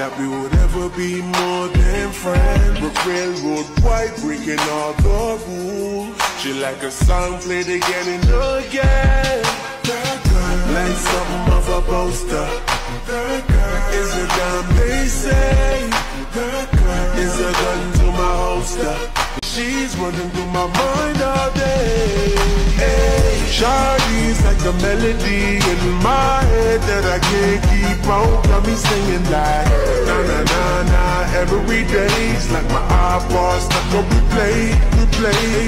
that we would ever be more than friends. We're railroad white, breaking all the rules. She like a song played again and again. That girl, like something of a poster. That girl is a gun they say. That girl is a gun to my holster. She's running through my mind all day. Hey, Shawty's like a melody in my head that I can't keep on. Got me singing like every day's like my iPod stuck on replay, replay.